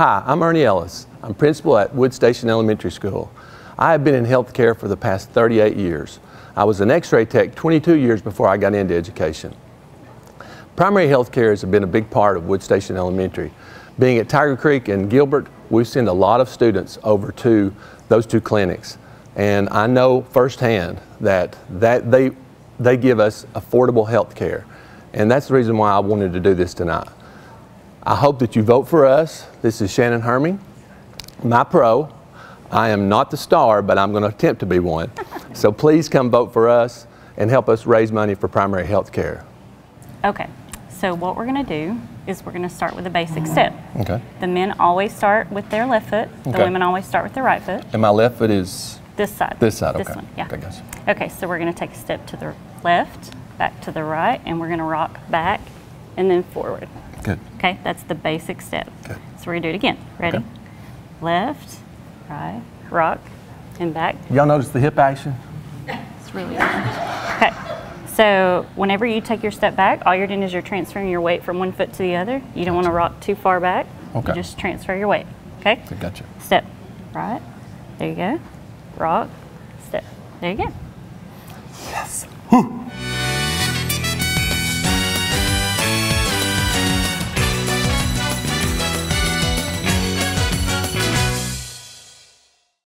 Hi, I'm Ernie Ellis. I'm principal at Wood Station Elementary School. I have been in healthcare for the past 38 years. I was an x-ray tech 22 years before I got into education. Primary health care has been a big part of Wood Station Elementary. Being at Tiger Creek and Gilbert, we send a lot of students over to those two clinics. And I know firsthand that, that they, they give us affordable healthcare. And that's the reason why I wanted to do this tonight. I hope that you vote for us. This is Shannon Herrmann, my pro. I am not the star, but I'm going to attempt to be one. so please come vote for us and help us raise money for primary health care. Okay, so what we're going to do is we're going to start with a basic step. Okay. The men always start with their left foot. The Okay. women always start with their right foot. And my left foot is This side. this side, This okay. one, yeah. Okay, gotcha. Okay, so we're going to take a step to the left, back to the right, and we're going to rock back and then forward. Good. Okay, that's the basic step. Okay. So we're to do it again. Ready? Okay. Left, right, rock, and back. Y'all notice the hip action? It's really good. Okay. So whenever you take your step back, all you're doing is you're transferring your weight from one foot to the other. You don't want to rock too far back. Okay. You just transfer your weight. Okay? Gotcha. Step. Right. There you go. Rock. Step. There you go. Yes. Whew.